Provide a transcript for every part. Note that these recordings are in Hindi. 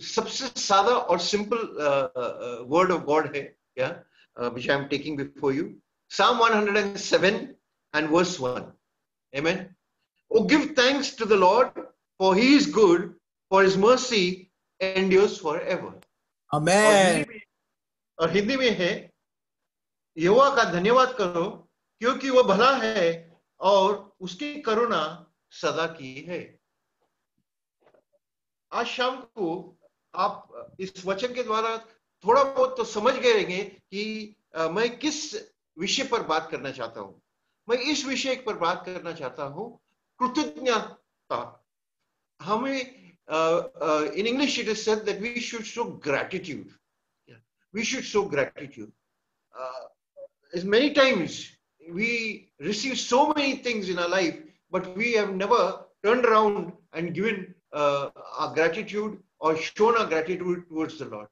सबसे सादा और सिंपल वर्ड ऑफ़ गॉड है क्या which I am taking before you psalm 107 and verse 1 amen O give thanks to the Lord for he is good for his mercy endures forever amen और हिंदी में है यहोवा का धन्यवाद करो क्योंकि वह भला है और उसकी करुणा सदा की है. आज शाम को आप इस वचन के द्वारा थोड़ा बहुत तो समझ गए रहेंगे कि मैं किस विषय पर बात करना चाहता हूँ। मैं इस विषय पर बात करना चाहता हूँ कृतज्ञता। हमें in English it is said that we should show gratitude we should show gratitude times we receive so many things in our life but we have never turned around and given uh, our gratitude or shown our gratitude towards the lord.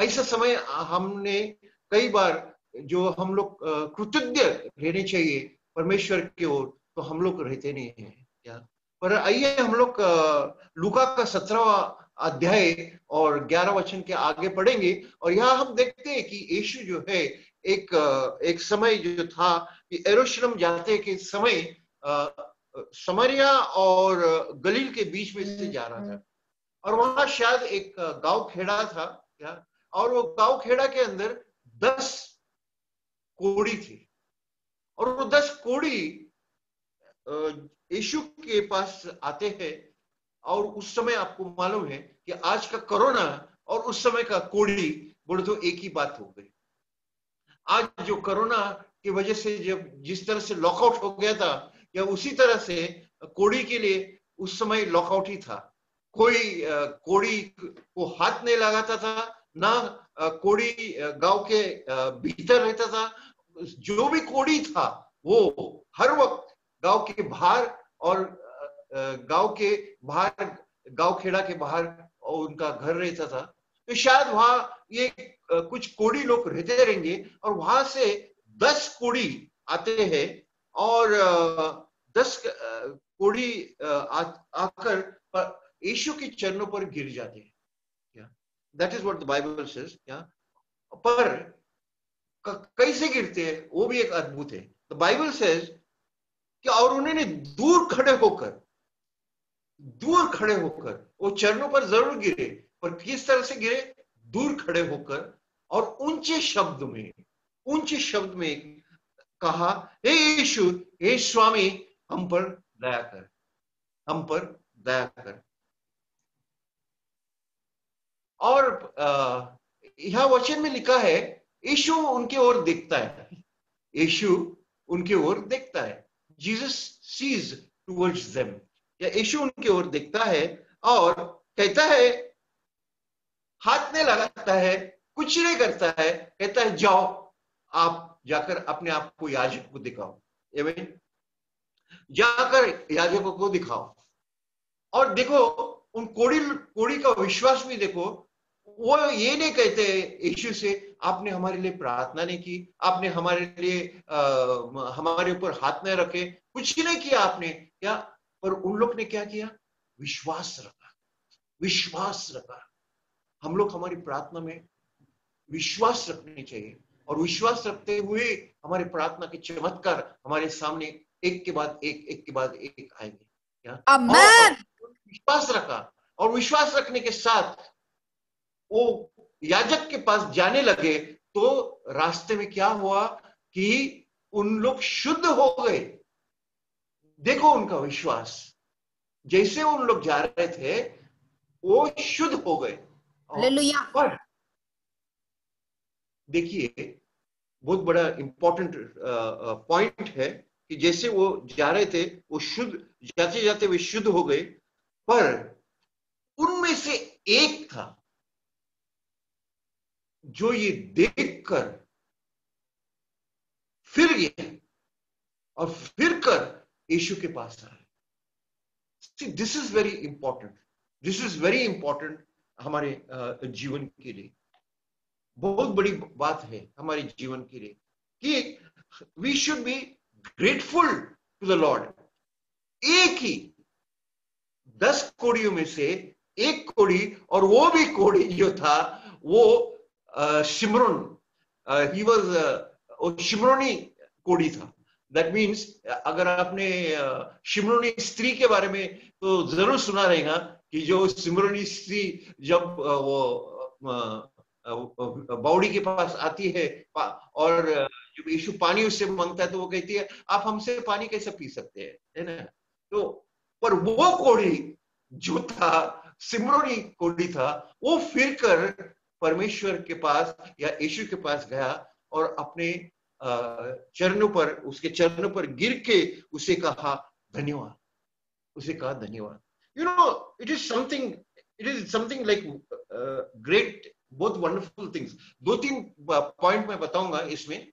ऐसा समय हमने कई बार जो हम लोग कृतज्ञ रहने चाहिए परमेश्वर की ओर तो हम लोग रहते नहीं है क्या पर आइए हम लोग लुका का सत्रहवा अध्याय और ग्यारह वचन के आगे पढ़ेंगे और यहाँ हम देखते हैं कि यीशु जो है एक एक समय जो था कि एरोशलम जाते के समय समरिया और गलील के बीच में से जा रहा था। और वहाँ शायद एक गाँव खेड़ा था क्या और वो गाँव खेड़ा के अंदर दस कोड़ी थी। और वो दस कोड़ी यशु के पास आते हैं, और उस समय आपको मालूम है कि आज का कोरोना और उस समय का कोड़ी, बोले तो एक ही बात हो गई। आज जो कोरोना की वजह से जब जिस तरह से लॉकआउट हो गया था, या उसी तरह से कोड़ी के लिए उस समय लॉकआउट ही था। कोई कोड़ी को हाथ नहीं लगाता था, ना कोड़ी गाँव के भीतर रहता था। जो भी कोड़ी था, वो हर वक्त गाँव के बाहर और गाँव के बाहर, गाँव खेड़ा के बाहर उनका घर रहता था। तो शायद वहाँ ये कुछ कोड़ी लोग रहते रहेंगे और वहाँ से दस कोड़ी आते हैं और दस कोड़ी आकर यीशु के चरणों पर गिर जाते हैं। That is what the Bible says पर कैसे गिरते हैं, वो भी एक अद्भुत है। द बाइबल सेज कि और उन्होंने दूर खड़े होकर, दूर खड़े होकर, वो चरणों पर ज़रूर गिरे, पर किस तरह से गिरे? दूर खड़े होकर और ऊँचे शब्द में, ऊँचे शब्द में कहा, हे यीशु हे स्वामी, हम पर दया कर, हम पर दया कर। और यह वचन में लिखा है, यीशु उनके ओर देखता है। यीशु उनके ओर देखता है। जीसस सीज टूवर्ड्स देम या यीशु उनके ओर देखता है और कहता है, हाथ में लगाता है कुछ नहीं करता है, कहता है, जाओ, आप जाकर अपने आप को याजक को दिखाओ। एवं जाकर याजकों को दिखाओ। और देखो, उन कोड़ी कोड़ी का विश्वास भी देखो वो ये नहीं कहते यीशु से आपने हमारे लिए प्रार्थना नहीं की आपने हमारे लिए आ, हमारे ऊपर हाथ नहीं रखे कुछ नहीं किया आपने क्या? पर उन लोग ने क्या किया? विश्वास रखा विश्वास रखा। हम लोग हमारी प्रार्थना में विश्वास रखनी चाहिए और विश्वास रखते हुए हमारे प्रार्थना के चमत्कार हमारे सामने एक के बाद एक एक के बाद एक आएँगे। क्या? विश्वास रखा और विश्वास रखने के साथ वो याजक के पास जाने लगे तो रास्ते में क्या हुआ कि उन लोग शुद्ध हो गए। देखो उनका विश्वास। जैसे उन लोग जा रहे थे वो शुद्ध हो गए। पर देखिए बहुत बड़ा इंपॉर्टेंट पॉइंट है कि जैसे वो जा रहे थे वो शुद्ध जाते जाते वे शुद्ध हो गए। पर उनमें से एक था। जो ये देखकर फिर गया और फिर कर यीशु के पास आए this is very important this is very important हमारे जीवन के लिए। बहुत बड़ी बात है हमारे जीवन के लिए कि we should be grateful to the Lord एक ही दस कोड़ियों में से एक कोड़ी और वो भी कोड़ी जो था, वो शिमरोन ही वॉज़ शिमरोनी कोड़ी था। दैट मीन्स अगर आपने शिमरोनी स्त्री के बारे में तो ज़रूर सुना रहेगा कि जो सिमरोनी स्त्री जब वो बाउडी के पास आती है और जब यीशु पानी उससे माँगता है तो वो कहती है, आप हमसे पानी कैसे पी सकते हैं? है ना? तो पर वो कोड़ी जो था सिमरोनी कोड़ी था, वो फिर कर परमेश्वर के पास या यीशु के पास गया और अपने चरणों पर, उसके चरणों पर गिर के उसे कहा, धन्यवाद। उसे कहा, धन्यवाद। You know it is something it is something like great बहुत वंडरफुल थिंग्स दो तीन पॉइंट मैं बताऊँगा इसमें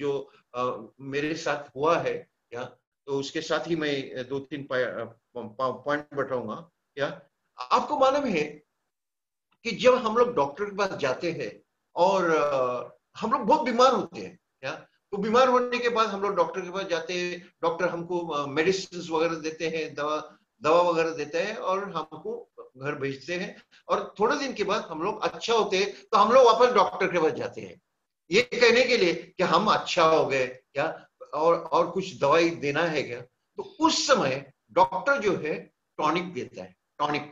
जो मेरे साथ हुआ है, या तो उसके साथ ही मैं, दो तीन पॉइंट बताऊँगा, या, आपको मालूम है कि जब हम लोग डॉक्टर के पास जाते हैं और हम लोग बहुत बीमार होते हैं क्या तो बीमार होने के बाद हम लोग डॉक्टर के पास जाते हैं, डॉक्टर हमको मेडिसिन वगैरह देते हैं, दवा दवा वगैरह देते हैं और हमको घर भेजते हैं और थोड़े दिन के बाद हम लोग अच्छा होते हैं तो हम लोग वापस डॉक्टर के पास जाते हैं। ये कहने के लिए कि हम अच्छा हो गए क्या और और कुछ दवाई देना है क्या? तो उस समय डॉक्टर जो है टॉनिक देता है, टॉनिक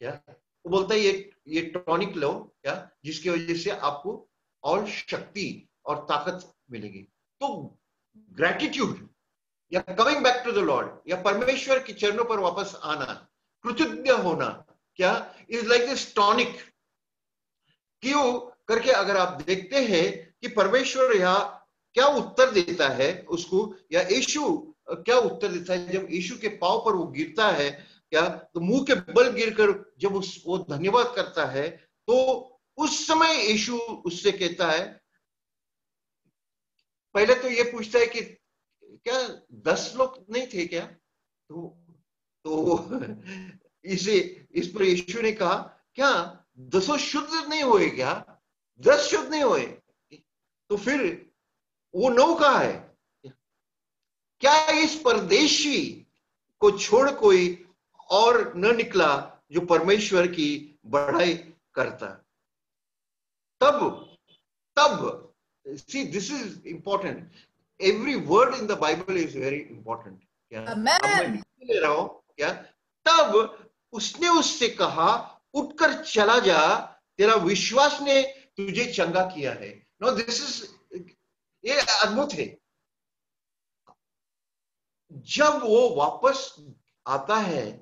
क्या वो बोलता है, ये ये टॉनिक लो क्या जिसकी वजह से आपको और शक्ति और ताकत मिलेगी। तो ग्रेटिट्यूड या coming back to the Lord या परमेश्वर के चरणों पर वापस आना, कृतज्ञ होना, क्या इज़ लाइक दिस टॉनिक क्यों? करके अगर आप देखते हैं कि परमेश्वर यहाँ क्या उत्तर देता है उसको, या यीशु क्या उत्तर देता है? जब यीशु के पाव पर वो गिरता है क्या? तो मुँह के बल गिरकर जब उस, वो धन्यवाद करता है तो उस समय यीशु उससे कहता है, पहले तो ये पूछता है कि क्या दस लोग नहीं थे क्या? तो तो इसे, इस पर यीशु ने कहा, क्या दसों शुद्ध नहीं हुए क्या? दस शुद्ध नहीं हुए। तो फिर वो नौ का है? क्या इस परदेशी को छोड़ कोई और न निकला जो परमेश्वर की बढ़ाई करता। तब तब see this is important every word in the Bible is very important क्या? मैं ले रहा हूँ क्या? तब उसने उससे कहा उठकर चला जा तेरा विश्वास ने तुझे चंगा किया है। नो दिस इज़ ये अद्भुत है। जब वो वापस आता है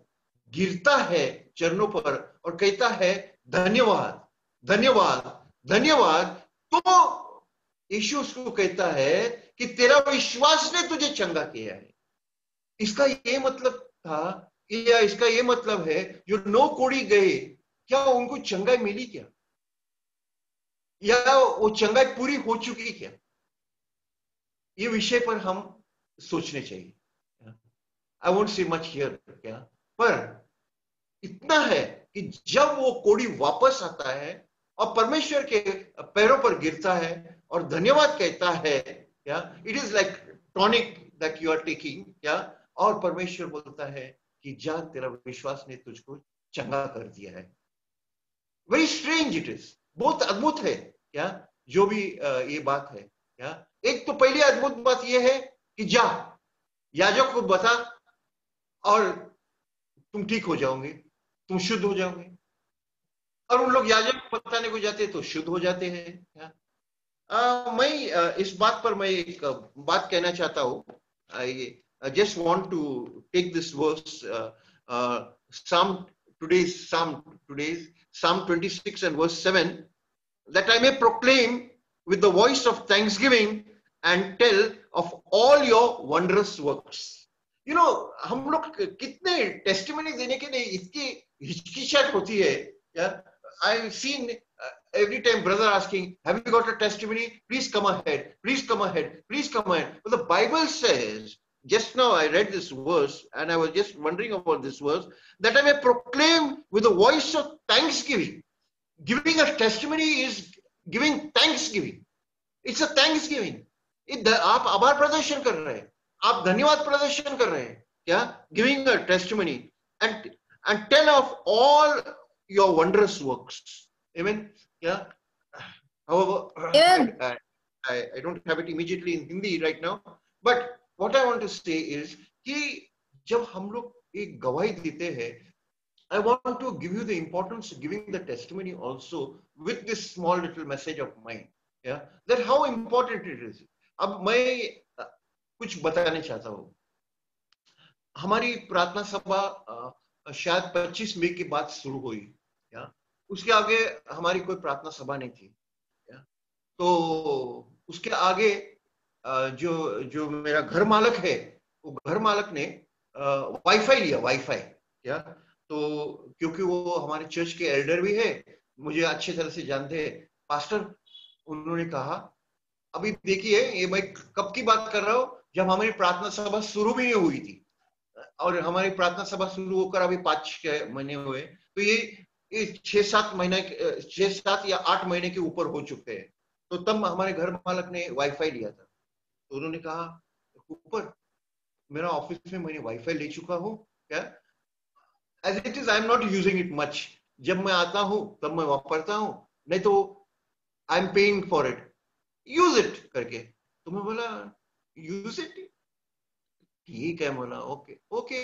गिरता है चरणों पर और कहता है, धन्यवाद धन्यवाद धन्यवाद। तो यीशु उसको कहता है कि, तेरा विश्वास ने तुझे चंगा किया है। इसका ये मतलब था या इसका ये मतलब है, जो नौ कोड़ी गए, क्या उनको चंगाई मिली क्या? या वो चंगाई पूरी हो चुकी क्या? ये विषय पर हम सोचने चाहिए। I won't see much here क्या? पर इतना है कि जब वो कोड़ी वापस आता है और परमेश्वर के पैरों पर गिरता है और धन्यवाद कहता है क्या it is like tonic that you are taking क्या और परमेश्वर बोलता है कि जा, तेरा विश्वास ने तुझको चंगा कर दिया है। वेरी स्ट्रेंज इट इज़ बहुत अद्भुत है क्या जो भी ये बात है क्या एक तो पहली अद्भुत बात यह है कि जा। याजक को बता और तुम ठीक हो जाओगे। तुम शुद्ध हो जाओगे। और उन लोग याजक बताने को जाते तो शुद्ध हो जाते हैं मैं इस बात पर मैं एक बात कहना चाहता हूँ। I just want to take this verse psalm today's psalm today's psalm twenty six and verse seven that I may proclaim with the voice of thanksgiving and tell of all your wondrous works you know हम लोग कितने टेस्टिमनी देने के लिए इतनी हिचकिचाहट होती है seen uh, every time brother asking, have you got a testimony? Please come ahead. Please come ahead. Please come ahead. But the Bible says, just now I read this verse and I was just wondering about this verse, that I may proclaim with a voice of thanksgiving. Giving a testimony is giving thanksgiving. It's a thanksgiving. आप आभार प्रदर्शन कर रहे हैं आप धन्यवाद प्रदर्शन कर रहे हैं क्या? Giving a testimony and and tell of all your wondrous work even क्या जब हम लोग एक गवाही देते हैं I want to give you the importance giving the testimony also with this small little message of mind how important it is अब मैं कुछ बताने चाहता हूँ। हमारी प्रार्थना सभा शायद 25 मई के बाद शुरू हुई, या? उसके आगे हमारी कोई प्रार्थना सभा नहीं थी, या? तो उसके आगे जो जो मेरा घर मालक है, वो घर मालक ने वाईफाई लिया वाईफाई या? तो क्योंकि वो हमारे चर्च के एल्डर भी है, मुझे अच्छी तरह से जानते हैं, पास्टर, उन्होंने कहा, अभी देखिए, ये मैं कब की बात कर रहा हूँ? जब हमारी प्रार्थना सभा शुरू भी नहीं हुई थी, और हमारी प्रार्थना सभा शुरू होकर अभी पाँच छह महीने हुए तो ये छह सात महीने, छह सात या आठ महीने के ऊपर हो चुके हैं। तो तब हमारे घर मालक ने वाईफाई लिया था। तो उन्होंने कहा, ऊपर, मेरा ऑफ़िस में मैंने वाईफाई ले चुका हूँ, क्या? As it is I am not using it much जब मैं आता हूँ, तब मैं वापरता हूँ, नहीं तो I am paying for it use it करके। तो मैं बोला यूज़ इट ठीक है बोला ओके ओके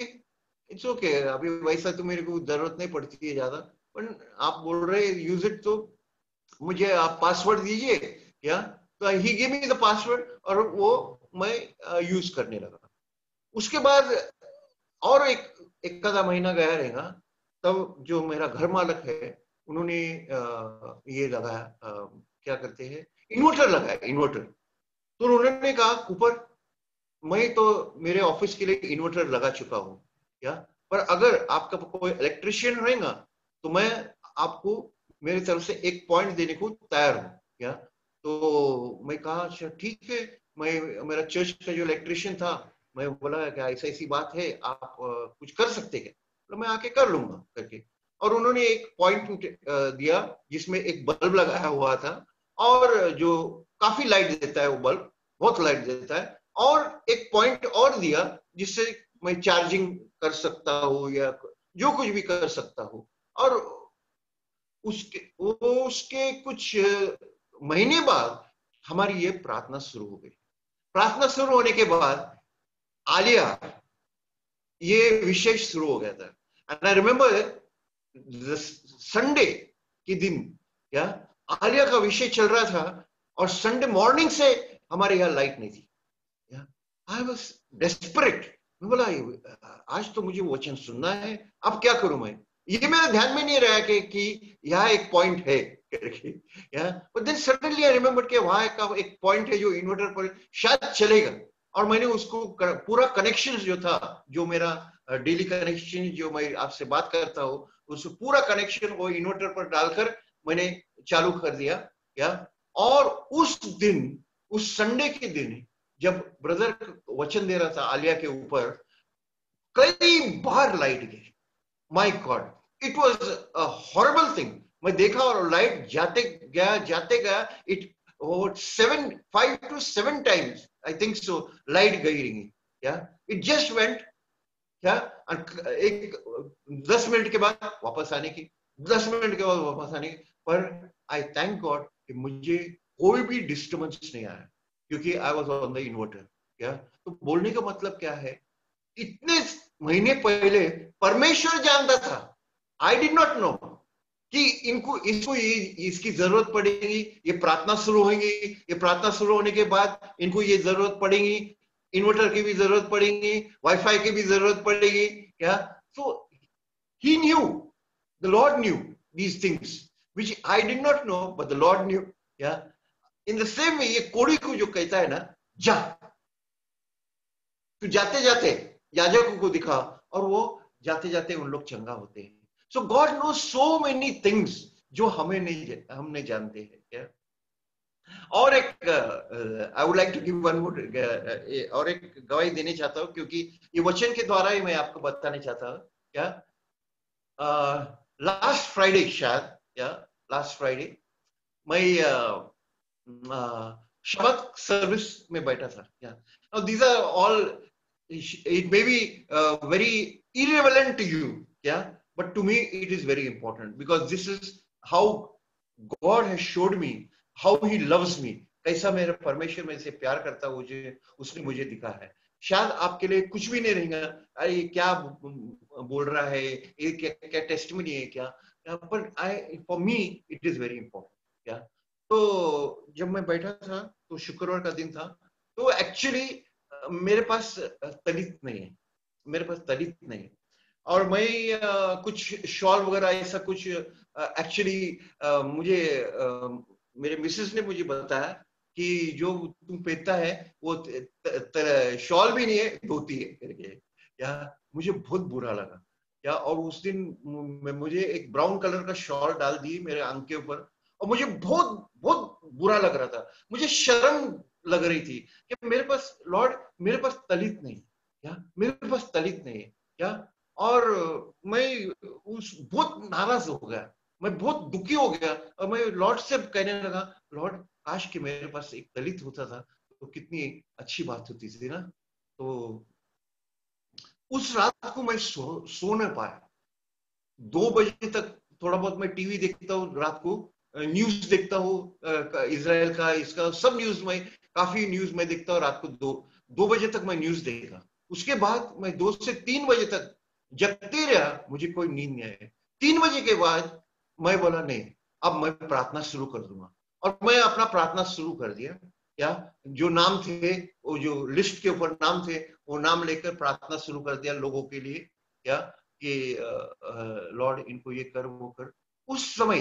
इट्स ओके अभी वैसा तो मेरे को ज़रूरत नहीं पड़ती है ज़्यादा। पर आप बोल रहे यूज़ इट तो मुझे आप पासवर्ड दीजिए क्या तो he give me the password और वो मैं यूज़ करने लगा। उसके बाद और एक एक आधा महीना गया रहेगा, तब जो मेरा घर मालक है, उन्होंने ये लगाया क्या करते हैं? इन्वर्टर लगाया इन्वर्टर तो उन्होंने कहा ऊपर मैं तो मेरे ऑफ़िस के लिए इन्वर्टर लगा चुका हूँ क्या पर अगर आपका कोई इलेक्ट्रिशियन रहेगा तो मैं आपको मेरी तरफ़ से एक पॉइंट देने को तैयार हूँ क्या तो मैं कहा अच्छा ठीक है मैं मेरा चर्च का जो इलेक्ट्रिशियन था मैं बोला क्या ऐसी ऐसी बात है आप अ, कुछ कर सकते हैं तो मैं आके कर लूँगा करके। और उन्होंने एक पॉइंट दिया जिसमें एक बल्ब लगाया हुआ था और जो काफ़ी लाइट देता है वो बल्ब बहुत लाइट देता है। और एक पॉइंट और दिया जिससे मैं चार्जिंग कर सकता हूँ या जो कुछ भी कर सकता हूँ। और उसके वो उसके कुछ महीने बाद हमारी ये प्रार्थना शुरू हो गई। प्रार्थना शुरू होने के बाद आलिया, ये विषय शुरू हो गया था। एंड आई रिमेम्बर संडे के दिन क्या आलिया का विषय चल रहा था और संडे मॉर्निंग से हमारे यहाँ लाइट नहीं थी। आई वॉज़ डेस्परेट मैं बोला आज तो मुझे वचन सुनना है। अब क्या करूँ मैं? ये मेरे ध्यान में नहीं रहा कि कि यहाँ एक पॉइंट है शायद चलेगा। और मैंने उसको कर, पूरा कनेक्शन जो था जो मेरा डेली कनेक्शन जो मैं आपसे बात करता हूँ उस पूरा कनेक्शन वो इन्वर्टर पर डालकर मैंने चालू कर दिया। क्या और उस दिन, उस संडे के दिन, जब ब्रदर वचन दे रहा था आलिया के ऊपर, कई बार लाइट गई। My God it was a horrible thing मैं देखा और लाइट जाते गया जाते गया it seven five to seven times I think so light गई रही। या इट जस्ट वेंट क्या एक, दस मिनट के बाद वापस आने की, दस मिनट के बाद वापस आने की। पर आई थैंक गॉड कि मुझे कोई भी डिस्टर्बेंस नहीं आया, क्योंकि I was on the inverter क्या तो बोलने का मतलब क्या है? इतने महीने पहले परमेश्वर जानता था। आई डिड नॉट नो कि इनको, इसको ये, इसकी ज़रूरत पड़ेगी, ये प्रार्थना शुरू होगी, ये प्रार्थना शुरू होने के बाद इनको ये ज़रूरत पड़ेगी इन्वर्टर की भी ज़रूरत पड़ेगी वाईफाई की भी ज़रूरत पड़ेगी, क्या? So he knew the Lord knew these things which I did not know but the Lord knew क्या इन द सेम वे ये कोड़ी को जो कहता है ना, जा। तू जाते जाते याजकों को दिखा, और वो जाते जाते उन लोग चंगा होते हैं। So God know so many things जो हमें नहीं हम नहीं जानते हैं क्या और एक I would like to give one more और एक गवाही देने चाहता हूँ, क्योंकि ये वचन के द्वारा ही मैं आपको बताने चाहता हूँ क्या लास्ट फ्राइडे शायद या लास्ट फ्राइडे मैं शबद सर्विस में बैठा था या these are all it may be uh, very irrelevant to you yeah but to me it is very important because this is how God has showed me how he loves me कैसा मेरा परमेश्वर मेरे से प्यार करता मुझे उसने मुझे दिखा है शायद आपके लिए कुछ भी नहीं रहेगा अरे ये क्या बोल रहा है ये क्या क्या टेस्ट में नहीं है क्या पर I for me it is very important क्या तो जब मैं बैठा था तो शुक्रवार का दिन था तो एक्चुअली मेरे पास तलित नहीं है। मेरे पास तलित नहीं है। और मैं कुछ शॉल वगैरह ऐसा कुछ एक्चुअली मुझे मेरे मिसेस ने मुझे बताया कि जो तुम पहनता है, वो शॉल भी नहीं है, धोती है। करके या, मुझे बहुत बुरा लगा। या और उस दिन मुझे एक ब्राउन कलर का शॉल डाल दी मेरे अंक के ऊपर और मुझे बहुत बहुत बुरा लग रहा था। मुझे शर्म लग रही थी कि मेरे पास, लॉर्ड, मेरे पास तलित नहीं क्या मेरे पास तलित नहीं क्या और मैं उस बहुत नाराज़ हो गया, मैं बहुत दुखी हो गया और मैं लॉर्ड से कहने लगा, लॉर्ड, काश कि मेरे पास एक दलित होता था तो कितनी अच्छी बात होती थी ना? तो उस रात को मैं सो सो नहीं पाया। दो बजे तक थोड़ा बहुत मैं टीवी देखता हूँ, रात को न्यूज़ देखता हूँ इसराइल का इसका, सब न्यूज़ में, काफ़ी न्यूज़ में देखता हूँ रात को दो दो बजे तक मैं न्यूज़ देखा उसके बाद मैं दो से तीन बजे तक जगते रहा, मुझे कोई नींद नहीं आया तीन बजे के बाद मैं बोला, नहीं, अब मैं प्रार्थना शुरू कर दूँगा। और मैं अपना प्रार्थना शुरू कर दिया। क्या जो नाम थे, वो जो लिस्ट के ऊपर नाम थे, वो नाम लेकर प्रार्थना शुरू कर दिया लोगों के लिए क्या कि लॉर्ड इनको ये कर, वो कर। उस समय,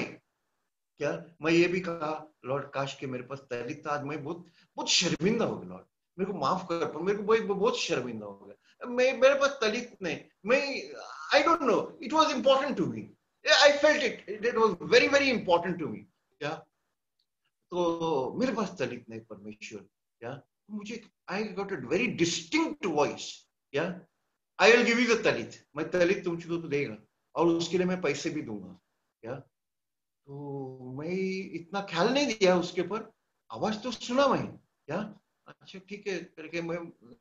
क्या मैं ये भी कहा लॉर्ड काश के मेरे पास तहलीक था मैं बहुत बहुत शर्मिंदा हो गया लॉर्ड मेरे को माफ़ कर, पर मेरे को बहुत शर्मिंदा हो गया। मैं, मेरे पास तलिक नहीं, मैं I don't know it was important to me I felt it it was very very important to me क्या तो मेरे पास तलिक नहीं परमेश्वर क्या मुझे I got a very distinct voice क्या I will give you the Dalit मैं तलित तुमको तो देगा, और उसके लिए मैं पैसे भी दूँगा क्या तो मैं इतना ख्याल नहीं दिया उसके ऊपर। आवाज़ तो सुना मैं क्या अच्छा ठीक है, करके मैं,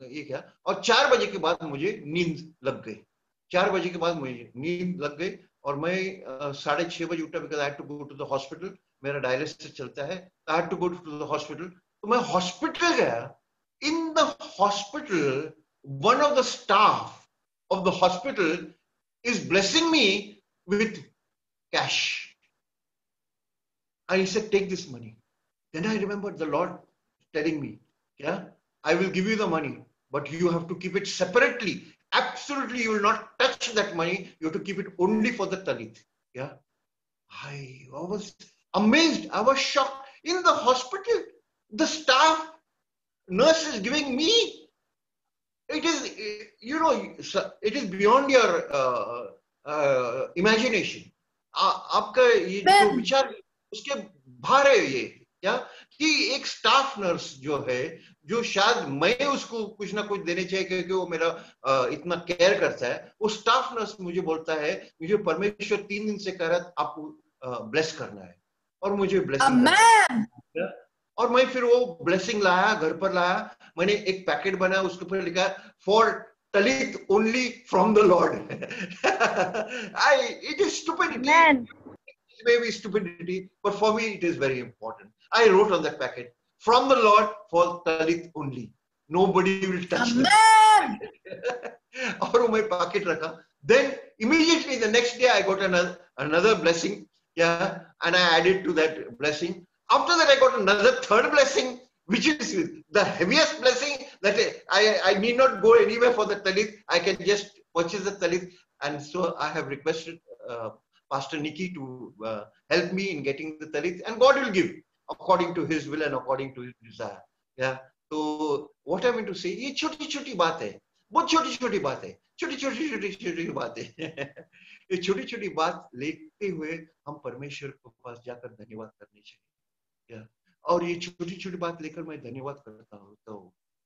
ये क्या? और चार बजे के बाद मुझे नींद लग गई। चार बजे के बाद मुझे नींद लग गई, और मैं साढ़े छह बजे उठा because I to go to the hospital मेरा डायलिसिस चलता है हॉस्पिटल तो मैं हॉस्पिटल गया। In the hospital one of the staff of the hospital is blessing me with cash I say take this money then I remember the Lord telling me क्या I will give you the money but you have to keep it separately absolutely you will not touch that money you have to keep it only for the Dalit क्या I was amazed. I was shocked. In the hospital, the staff nurse is giving me. It is, you know, it is beyond your uh, uh, imagination. आपका ये जो विचार उसके बाहर है ये क्या कि एक स्टाफ नर्स जो है जो शायद मैं उसको कुछ ना कुछ देने चाहिए क्योंकि वो मेरा इतना केयर करता है वो स्टाफ नर्स मुझे बोलता है मुझे परमेश्वर तीन दिन से कह रहा आपको ब्लेस करना है और मुझे ब्लेसिंग और मैं फिर वो ब्लेसिंग लाया घर पर लाया। मैंने एक पैकेट बनाया उसके ऊपर लिखा for Dalit only from the Lord I it is stupidity stupidity but for me it is very important I wrote on that packet from the Lord for Dalit only nobody will touch और वो मैं पैकेट रखा। Then immediately the next day I got another blessing Yeah, and I added to that blessing. After that I got another third blessing, which is the heaviest blessing that I, I need not go anywhere for the talit. I can just purchase the talit. And so I have requested uh, Pastor Nikki to uh, help me in getting the talit, and God will give according to His will and according to His desire. Yeah. तो what I mean to say, ये छोटी छोटी बात है बहुत छोटी छोटी बात है छोटी छोटी छोटी छोटी बात। है ये छोटी छोटी बात लेते हुए हम परमेश्वर के पास जाकर धन्यवाद करने चाहिए, क्या? और ये छोटी छोटी बात लेकर मैं धन्यवाद करता हूँ तो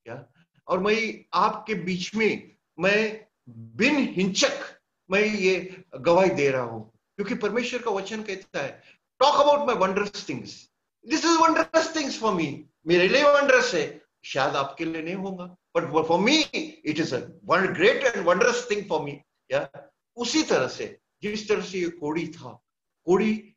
क्या? और मैं आपके बीच में, मैं बिन हिंचक, मैं ये गवाही दे रहा हूँ, क्योंकि परमेश्वर का वचन कहता है talk about my wondrous things this is wondrous things for me मेरे लिए वंडरस है। शायद आपके लिए नहीं होगा। But for me it is a great and wondrous thing for me या उसी तरह से, जिस तरह से ये कोड़ी था, कोड़ी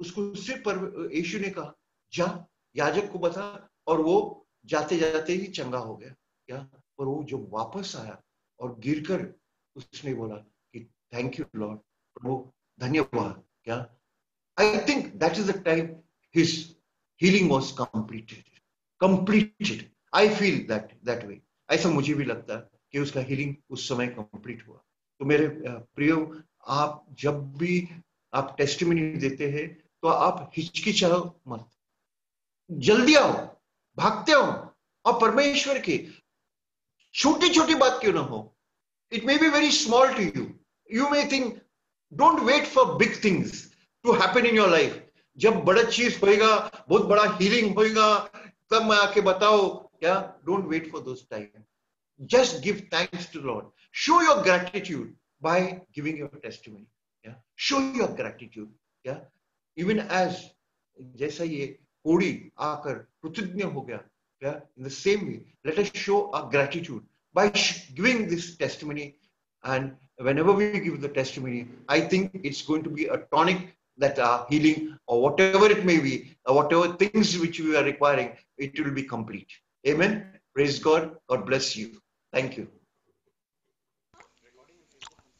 उसको सिर्फ़ पर, यीशु ने कहा, जा, याजक को बता। और वो जाते जाते ही चंगा हो गया क्या और वो जब वापस आया और गिरकर उसने बोला कि थैंक यू लॉर्ड प्रभु, धन्यवाद क्या I think that is the time his healing was completed completed I feel that that way ऐसा मुझे भी लगता है कि उसका हीलिंग उस समय कंप्लीट हुआ। तो मेरे प्रियो, आप जब भी आप टेस्टमनी देते हैं तो आप हिचकिचाओ मत। जल्दी आओ, भागते हो और परमेश्वर की छोटी छोटी बात क्यों ना हो? It may be very small to you you may think don't wait for big things to happen in your life जब बड़ा चीज़ होएगा, बहुत बड़ा हीलिंग होएगा, तब मैं आके बताओ क्या don't wait for those time just give thanks to Lord show your gratitude by giving your testimony या शो योर ग्रेटिट्यूड या इवन एज जैसा ये कोड़ी आकर कृतज्ञ हो गया क्या in the same way let us show a gratitude by giving this testimony and whenever we give the testimony i think it's going to be a tonic that are healing or whatever it may be or whatever things which we are requiring it will be complete amen praise god god bless you thank you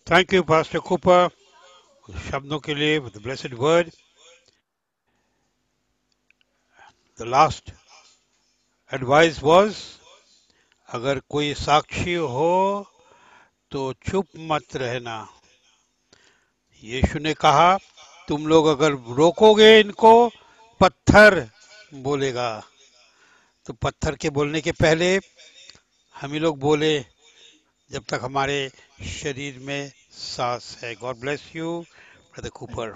thank you pastor cooper शब्दों के लिए with the blessed word the last advice was अगर कोई साक्षी हो तो चुप मत रहना यीशु ने कहा तुम लोग अगर रोकोगे इनको पत्थर बोलेगा तो पत्थर के बोलने के पहले हम ही लोग बोले, जब तक हमारे शरीर में सांस है। God bless you brother Cooper